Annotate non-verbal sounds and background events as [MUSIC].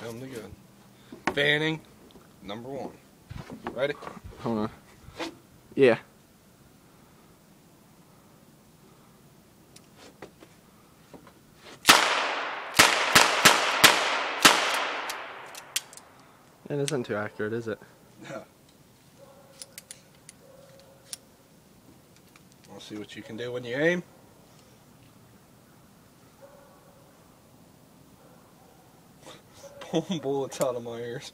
Film the gun. Fanning, number one. Ready? Hold on. Yeah. It isn't too accurate, is it? [LAUGHS] Yeah. I'll see what you can do when you aim. Pulling [LAUGHS] bullets out of my ears.